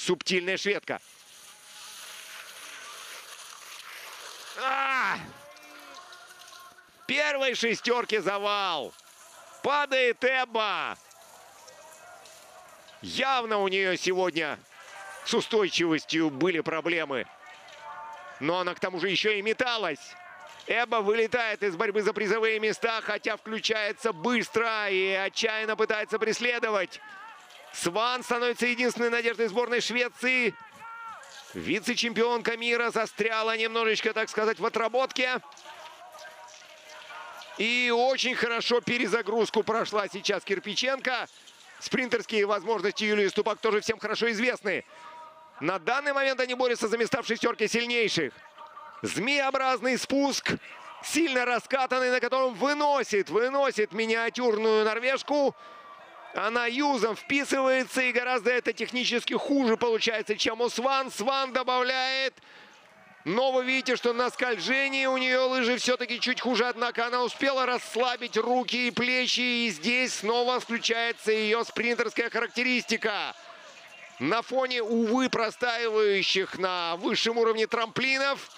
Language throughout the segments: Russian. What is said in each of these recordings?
субтильная шведка. А! Первой шестерки завал. Падает Эбба. Явно у нее сегодня с устойчивостью были проблемы. Но она к тому же еще и металась. Эбба вылетает из борьбы за призовые места, хотя включается быстро и отчаянно пытается преследовать. Сван становится единственной надеждой сборной Швеции. Вице-чемпионка мира застряла немножечко, так сказать, в отработке. И очень хорошо перезагрузку прошла сейчас Кирпиченко. Спринтерские возможности Юлии Ступак тоже всем хорошо известны. На данный момент они борются за места в шестерке сильнейших. Змеобразный спуск, сильно раскатанный, на котором выносит, выносит миниатюрную норвежку. Она юзом вписывается, и гораздо это технически хуже получается, чем у Сван. Сван добавляет. Но вы видите, что на скольжении у нее лыжи все-таки чуть хуже. Однако она успела расслабить руки и плечи. И здесь снова включается ее спринтерская характеристика. На фоне, увы, простаивающих на высшем уровне трамплинов.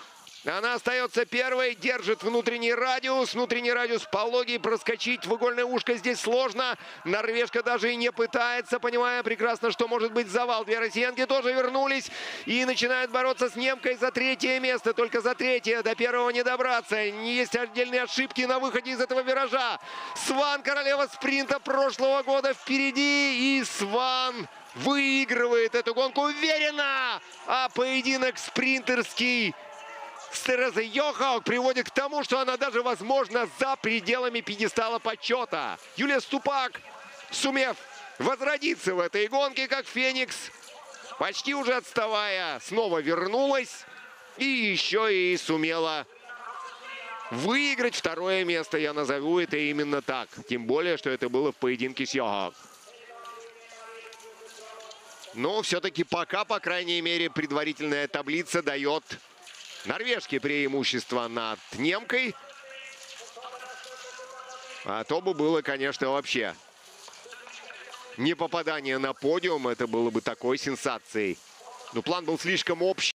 Она остается первой, держит внутренний радиус. Внутренний радиус пологий, проскочить в игольное ушко здесь сложно. Норвежка даже и не пытается, понимая прекрасно, что может быть завал. Две россиянки тоже вернулись и начинают бороться с немкой за третье место. Только за третье, до первого не добраться. Есть отдельные ошибки на выходе из этого виража. Сван, королева спринта прошлого года впереди. И Сван выигрывает эту гонку уверенно. А поединок спринтерский с Терезой Йохаук приводит к тому, что она даже, возможно, за пределами пьедестала почета. Юлия Ступак, сумев возродиться в этой гонке, как Феникс, почти уже отставая, снова вернулась и еще и сумела выиграть второе место. Я назову это именно так. Тем более, что это было в поединке с Йохаук. Но все-таки пока, по крайней мере, предварительная таблица дает Норвежки преимущество над немкой. А то бы было, конечно, вообще не попадание на подиум. Это было бы такой сенсацией. Но план был слишком общий.